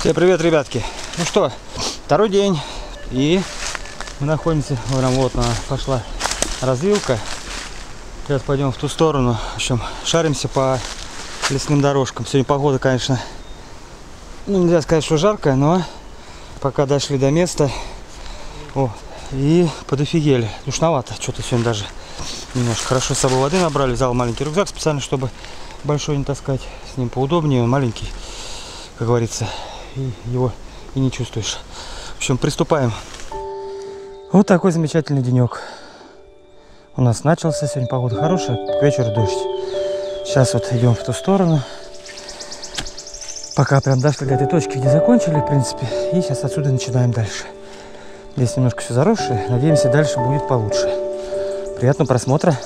Всем привет, ребятки. Ну что, второй день. И мы находимся, прям вот она пошла развилка. Сейчас пойдем в ту сторону. В общем, шаримся по лесным дорожкам. Сегодня погода, конечно, ну, нельзя сказать, что жаркая, но пока дошли до места. О, и подофигели. Душновато. Что-то сегодня даже немножко хорошо с собой воды набрали. Взял маленький рюкзак специально, чтобы большой не таскать. С ним поудобнее. Он маленький, как говорится и его и не чувствуешь. В общем, приступаем. Вот такой замечательный денек. У нас начался сегодня погода хорошая, к вечеру дождь. Сейчас вот идем в ту сторону. Пока прям дошли до этой точки, где закончили, в принципе. И сейчас отсюда начинаем дальше. Здесь немножко все заросшее. Надеемся, дальше будет получше. Приятного просмотра.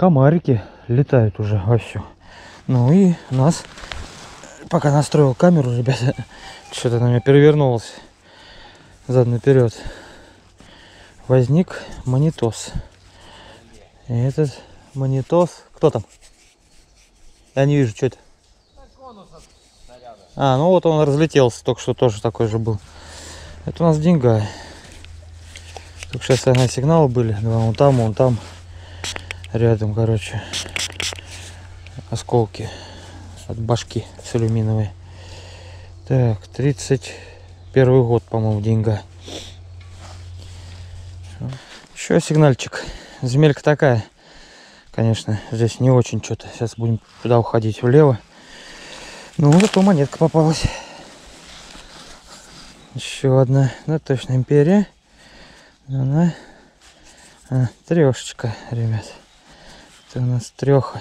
Комарики летают уже вовсю. Ну и нас, пока настроил камеру, ребята, что-то на меня перевернулось задом наперед. Возник монитос. И этот монитос... Кто там? Я не вижу, что это. А, ну вот он разлетелся, только что тоже такой же был. Это у нас деньга. Только сейчас ага, сигналы были. Два, вон там, вон там рядом, короче, осколки от башки с алюминиевой. Так, 31 год, по-моему, деньга. Еще сигнальчик. Земелька такая. Конечно, здесь не очень что-то. Сейчас будем туда уходить влево. Ну, зато монетка попалась. Еще одна. Ну, точно империя. Она а, трешечка, ребят. Это у нас треха.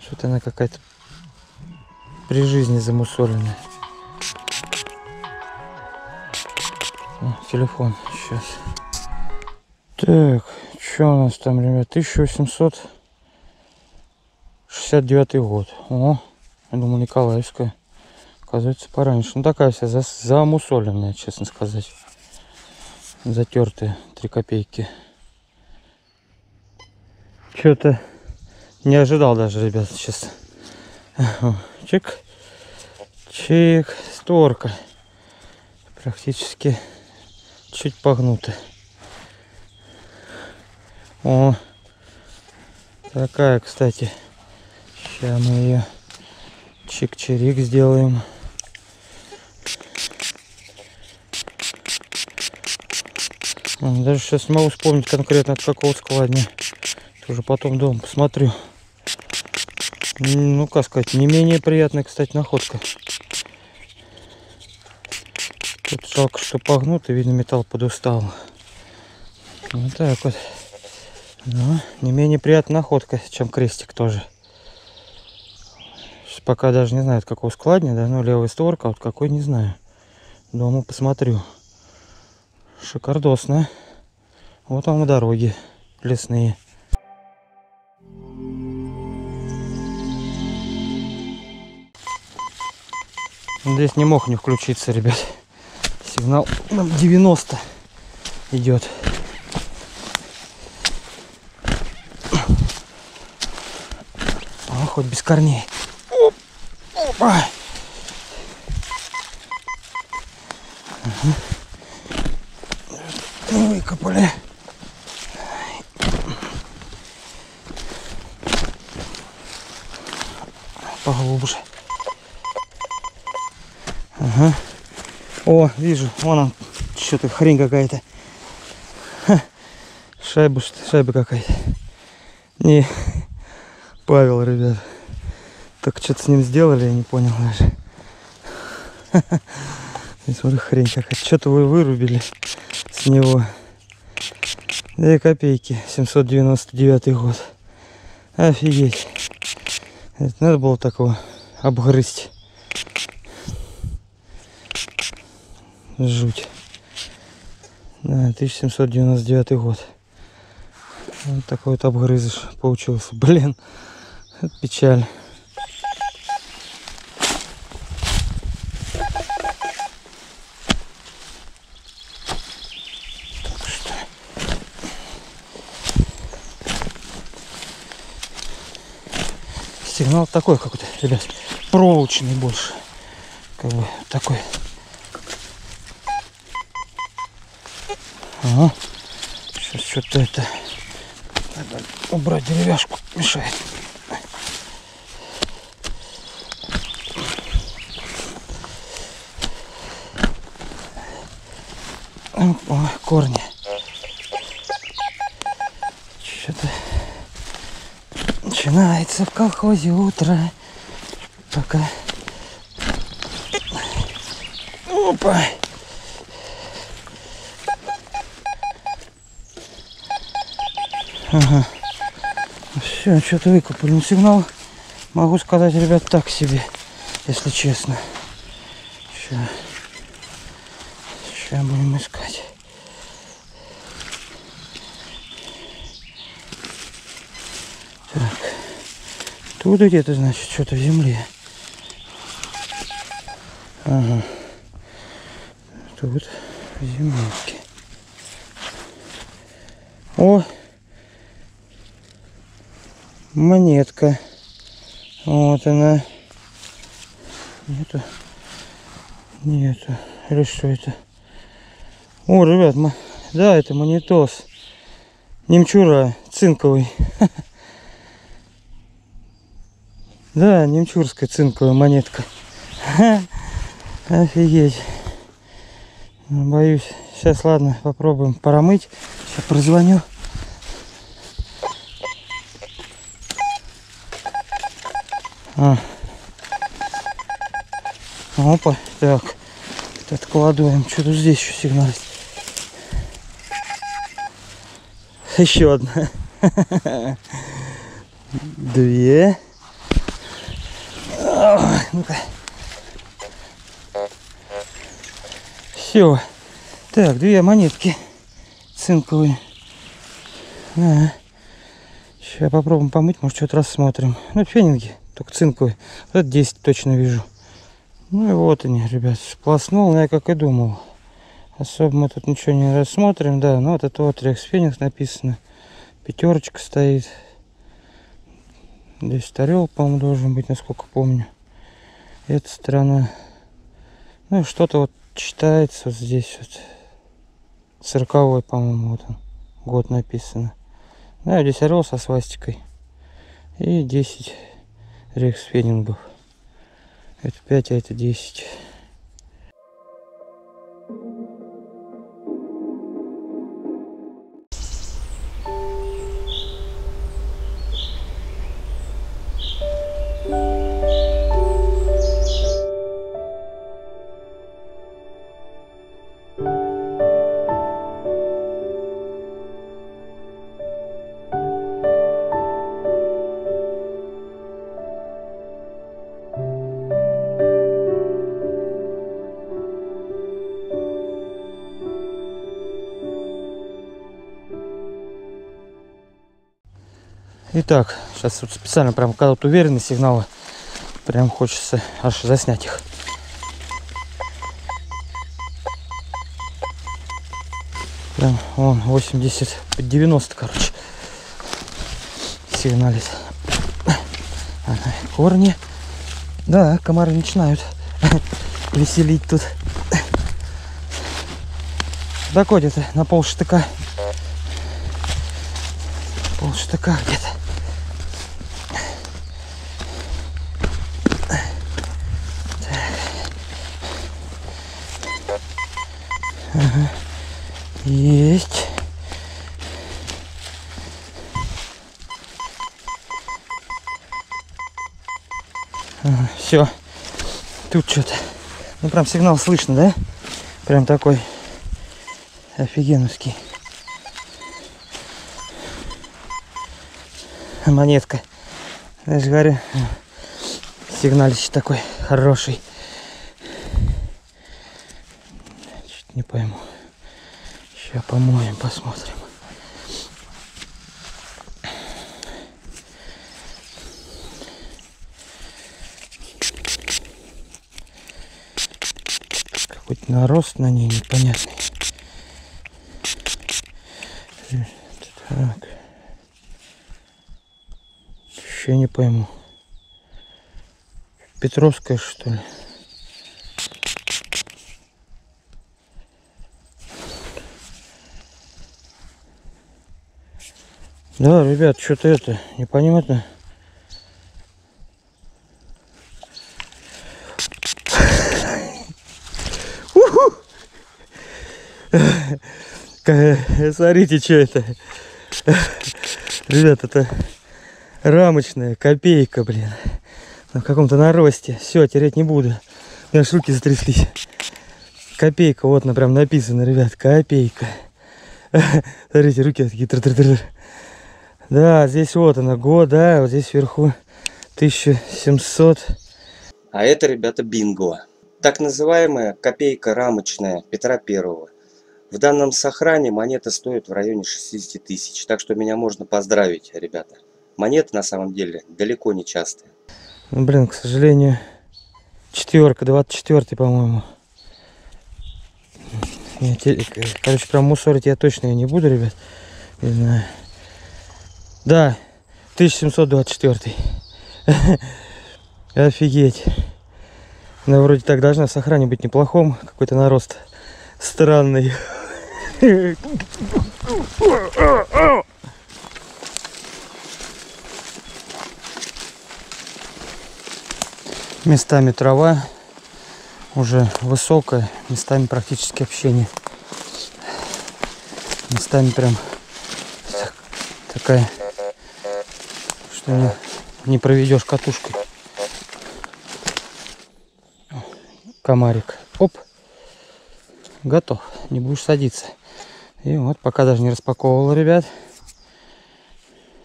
Что-то она какая-то при жизни замусоленная. О, телефон сейчас. Так, что у нас там, ребят? 1869 год. О, я думал, Николаевская. Оказывается, пораньше. Ну, такая вся замусоленная, честно сказать. Затертые, 3 копейки. Что-то не ожидал даже, ребят, сейчас. Чик. Чик. Створка. Практически чуть погнута. О, такая, кстати. Сейчас мы ее чик-чирик сделаем. Даже сейчас могу вспомнить конкретно от какого складня. Уже потом дома посмотрю. Ну, как сказать, не менее приятная, кстати, находка. Тут жалко, что погнут, видно, металл подустал. Вот так вот. Но не менее приятная находка, чем крестик тоже. Сейчас пока даже не знаю, от какого складня, да, ну, левая створка, а вот какой, не знаю. Дома посмотрю. Шикардосно. Вот вам и дороги лесные. Здесь не мог не включиться, ребят. Сигнал нам 90 идет. А, хоть без корней. Оп, опа. Угу. Выкопали. Поглубже. Ага. О, вижу, вон он, что-то хрень какая-то. Шайба, шайба какая-то. Не, Павел, ребят. Так что-то с ним сделали, я не понял даже. Я смотрю, хрень какая. Что-то вы вырубили с него. Две копейки. 799 год. Офигеть. Это надо было такого обгрызть. Жуть. Да, 1799 год. Вот такой вот обгрызыш получился. Блин, это печаль. Сигнал такой какой-то, ребят, проволочный больше. Как бы такой. Ага. Сейчас что-то это... Надо убрать деревяшку, мешает. О, корни. Что-то начинается в колхозе утро. Пока. Опа. Ага. Все, что-то выкопали. Ну, сигнал, могу сказать, ребят, так себе, если честно. Сейчас. Сейчас будем искать. Тут где-то, значит, что-то в земле. Ага. Тут в земельке. О, монетка. Вот она. Нету. Нету. Или что это? О, ребят, мо- да, это монитос. Немчура цинковый. Да, немчурская цинковая монетка. Офигеть. Боюсь. Сейчас, ладно, попробуем промыть. Сейчас прозвоню. А. Опа, так. Откладываем. Что тут здесь еще сигналит? Еще одна. Две. Ну-ка. Все. Так, две монетки цинковые. Сейчас попробуем помыть, может что-то рассмотрим. Ну, фенинги, только цинковые. Вот это 10 точно вижу. Ну и вот они, ребят, сплоснул, ну, я как и думал. Особо мы тут ничего не рассмотрим, да. Ну вот это вот Рекс Феникс написано. Пятерочка стоит. Здесь орел, по-моему, должен быть, насколько помню. Эта сторона. Ну что-то вот читается вот здесь вот. Сороковой, по-моему, вот он. Год написано. Да, здесь орел со свастикой. И 10 рекс фенингов. Это 5, а это 10. Итак, сейчас вот специально прям когда вот уверенные сигналы, прям хочется аж заснять их. Прям вон 80 под 90, короче. Сигналит. Ага, корни. Да, комары начинают веселить тут. Доходит на пол штыка. Пол штыка где-то. Есть. все. Тут что-то. Ну прям сигнал слышно, да? Прям такой офигенский. Монетка. Я же говорю, сигналище такой хороший. Чуть не пойму. Сейчас помоем, посмотрим. Какой-то нарост на ней непонятный. Так. Еще не пойму. Петровская что ли? Да, ребят, что-то это непонятно. Уху! Смотрите, что это. Ребят, это рамочная копейка, блин. На каком-то наросте. Все, терять не буду. У меня аж затряслись. Копейка, вот она прям написано, ребят, копейка. Смотрите, руки такие тр -тр -тр. Да, здесь вот она, год, да, вот здесь вверху 1700. А это, ребята, бинго. Так называемая копейка рамочная Петра Первого. В данном сохране монета стоит в районе 60 тысяч. Так что меня можно поздравить, ребята. Монеты на самом деле далеко не частые. Ну, блин, к сожалению, четверка, 24 по-моему. Короче, прям мусорить я точно не буду, ребят. Не знаю. Да, 1724. Офигеть. Она вроде так должна в сохране быть неплохом. Какой-то нарост странный. Местами трава уже высокая, местами практически общение. Местами прям такая что не, не проведешь катушкой. Комарик. Оп. Готов. Не будешь садиться. И вот пока даже не распаковывал, ребят.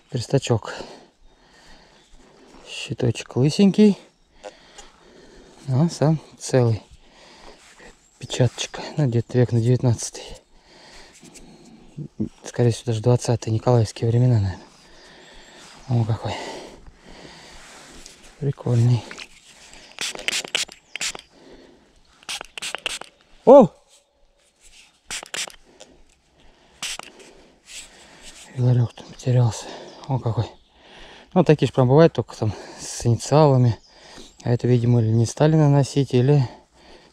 Перстачок. Щиточек лысенький. А сам целый. Печаточка. Ну, где-то век на 19 Скорее всего, даже 20 Николаевские времена, наверное. О, какой. Прикольный. О! Игорек там потерялся. О, какой. Ну, такие же прям бывают, только там с инициалами. А это, видимо, или не стали наносить, или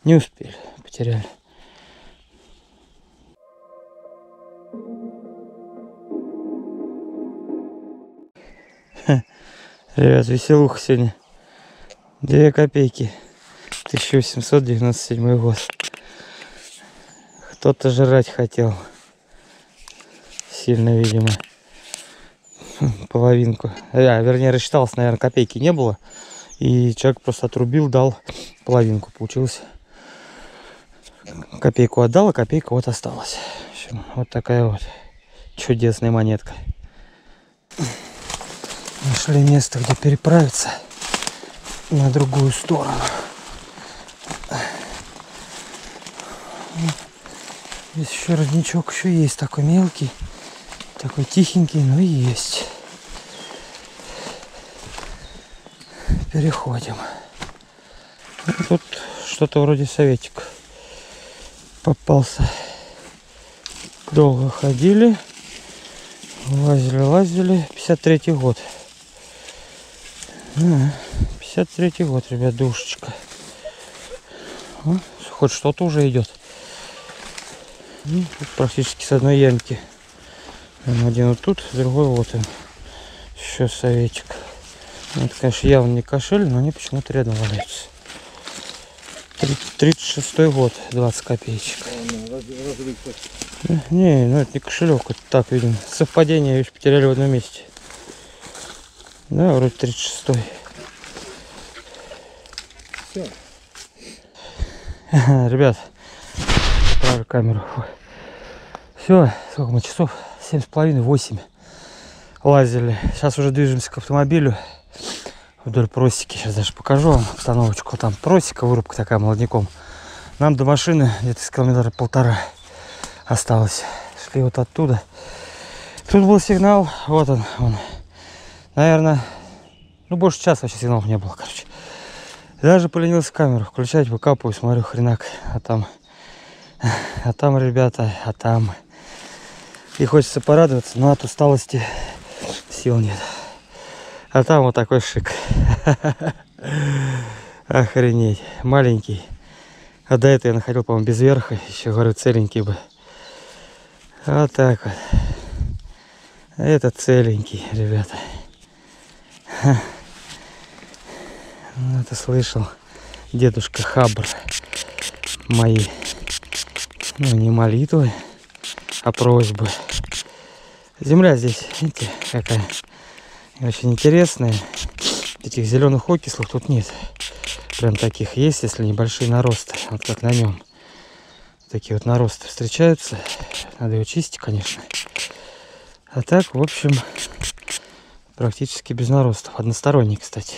не успели, потеряли. Ребят, веселуха сегодня. Две копейки. 1897 год. Кто-то жрать хотел. Сильно, видимо. Половинку. А, вернее, рассчитался, наверное, копейки не было. И человек просто отрубил, дал половинку. Получилось. Копейку отдал, а копейка вот осталась. Вот такая вот чудесная монетка. Нашли место, где переправиться на другую сторону. Здесь еще родничок еще есть такой мелкий, такой тихенький, но есть. Переходим. Тут что-то вроде советик попался. Долго ходили, лазили, лазили. 53 год. 53 год, ребят, душечка. Хоть что-то уже идет. Ну, практически с одной ямки. Один вот тут, другой вот он. Еще советик. Ну, это, конечно, явно не кошель, но они почему-то рядом валяются. 36 год, 20 копеечек. Не, ну это не кошелек, это так, видимо. Совпадение, вещь потеряли в одном месте. Да, вроде 36 -й. Все. Ребят, ставлю камеру. Все, сколько мы часов? Семь с половиной, восемь. Лазили. Сейчас уже движемся к автомобилю вдоль просеки. Сейчас даже покажу вам обстановочку. Там просека, вырубка такая молодняком. Нам до машины где-то с километра полтора осталось. Шли вот оттуда. Тут был сигнал. Вот он. он. Наверное, ну больше часа вообще сигналов не было, короче. Даже поленился камеру включать, выкапываю, смотрю, хренак. А там, а там, ребята, а там. И хочется порадоваться, но от усталости сил нет. А там вот такой шик. Охренеть. Маленький. А до этого я находил, по-моему, без верха. Еще, говорю, целенький бы. Вот так вот. Это целенький, ребята. Ну, это слышал дедушка Хабр. Мои, ну, не молитвы, а просьбы. Земля здесь, видите, какая очень интересная. Этих зеленых окислов тут нет. Прям таких есть, если небольшие наросты. Вот как на нем. Такие вот наросты встречаются. Надо его чистить, конечно. А так, в общем, практически без наростов. Односторонний, кстати.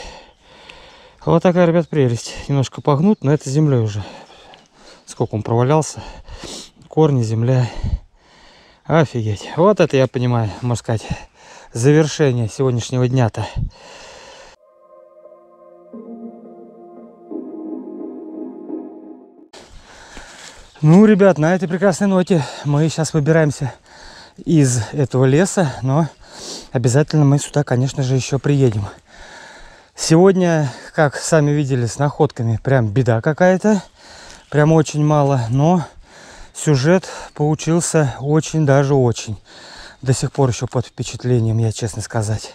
Вот такая, ребят, прелесть. Немножко погнут, но это землей уже. Сколько он провалялся. Корни, земля. Офигеть. Вот это я понимаю, можно сказать, завершение сегодняшнего дня-то. Ну, ребят, на этой прекрасной ноте мы сейчас выбираемся из этого леса, но обязательно мы сюда, конечно же, еще приедем. Сегодня, как сами видели, с находками прям беда какая-то. Прям очень мало, но сюжет получился очень даже очень. До сих пор еще под впечатлением, я честно сказать.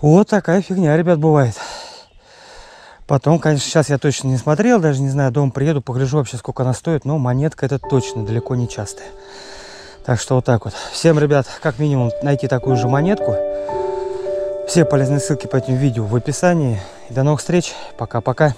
Вот такая фигня, ребят, бывает. Потом, конечно, сейчас я точно не смотрел, даже не знаю, дом приеду, погляжу вообще, сколько она стоит, но монетка это точно далеко не частая. Так что вот так вот. Всем, ребят, как минимум найти такую же монетку. Все полезные ссылки по этим видео в описании. И до новых встреч. Пока-пока.